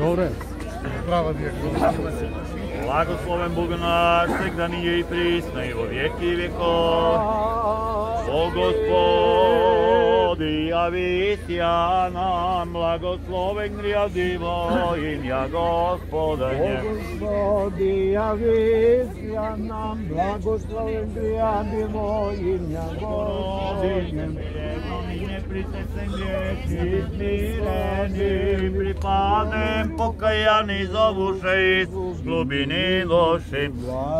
Добре. Права вие. Благословен Бог наш, сега да ние и присно и во веки веко. О Господи, јави сја нам, благословен грядиво имја Господене. Господи, јави сја нам, благословен грядиво имја Господене. Griješi, smireni, pripadnem pokajani zovuše iz glubini loši.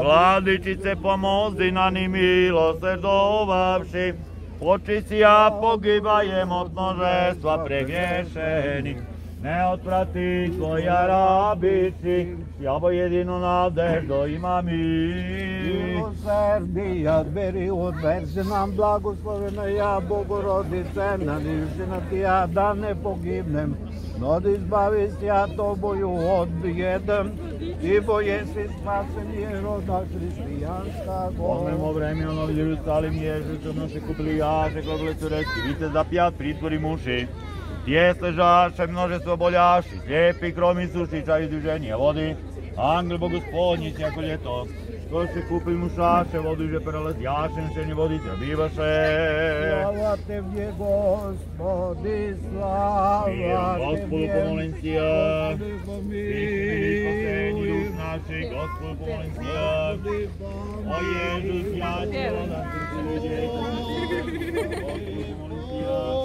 Vladičice pomozi na ni milosrdovavši, Očici ja pogibajem od množestva pregriješenih. Ne otprati tvoja rabici, jabo jedinu nadeždo ima mi. Milosrdija, beri odverzi nam blagoslovena ja, Bogorodice, nadišena ti ja, da ne pogibnem. No da izbavi ja toboju od bijedem, i boje si spasen je roda hristijanska Pomnemo vreme ono Jerusalim Ježu, čo noše kupili jaše, kogle turecky, víte za pjat, pritvori muši. Tije ležaše, množestvo boljaši, slijepi, kromi sušića i duženje vodi. Angel Bogospodnji, jako ljeto, što se kupil mušaše, vodu že prelaz jašen, še ne vodi bivaše. Slava Tebje, Gospodi, slava Gospodu Tebje, pomolencija. Gospodi, Kristi, spasenji pomiluj. duš naši, Gospodu pomolencija. Gospodi, O Jezus, ja ti voda, ti si ljudje, Gospodu pomolencija.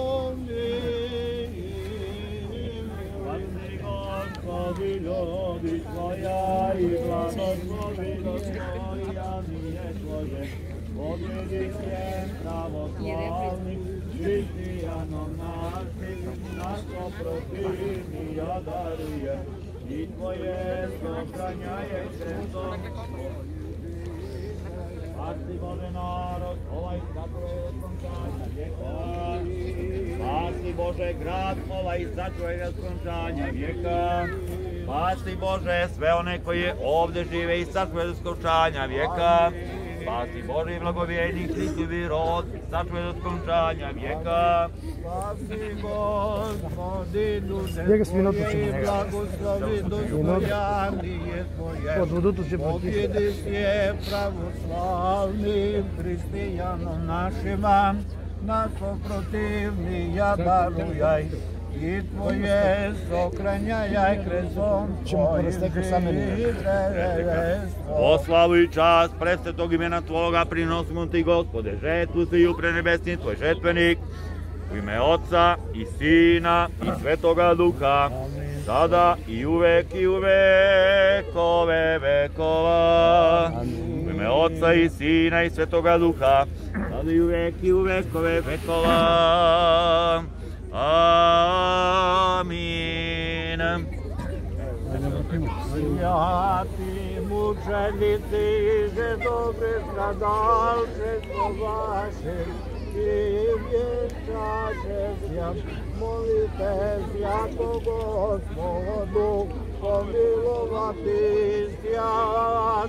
Spasi blagoslovi tvoja nije tvoje. Pobjedi Spasi Bože narod, ovaj sačuvaj od skončanja vijeka. Spasi Bože grad, ovaj sačuvaj od skončanja vijeka. Spasi Bože sve one koji ovdje žive i sačuvaj skončanja vijeka. Spasi Bože i blagovjeni Hristovi rod, sačuvaj od skončanja vijeka. Spasi Gospodi, duše Njega s minutu tvoje ćemo i njega. blagoslovi dušu Minutu. janije tvoje. Od vodutu će potiti. Pobjedi je pravoslavni hristijanom našima, nas protivni ja darujaj. I tvoje sokranjaj krezom Ćemo porastekli same nije. O slavu i čast presvetog imena Tvoga prinosimo Ti, Gospode, žetvu si i nebesni Tvoj žetvenik, u ime Otca i Sina i Svetoga Duha, sada i uvek i u vekove vekova. U ime Otca i Sina i Svetoga Duha, sada i uvek i u vekove vekova. Amin. Ja ti mučenici že dobre stradalče smo vaše i vječaše zja, molite jako Gospodu, pomilovati stja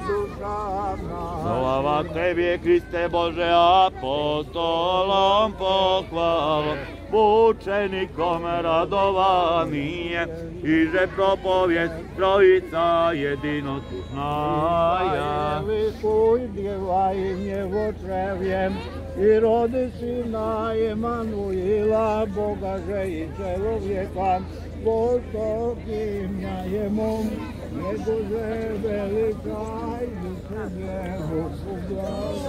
duša naša. Slava Tebi, Kriste Bože, apostolom pohvalom, mučenikom radovanije, i že propovjed trojica jedino tužnaja. Velikuj djeva im je vočevjem i rodi sina Emanuila, Boga že i čelovjeka, Božokim najemom, nego že velikaj, duše njebu uglava.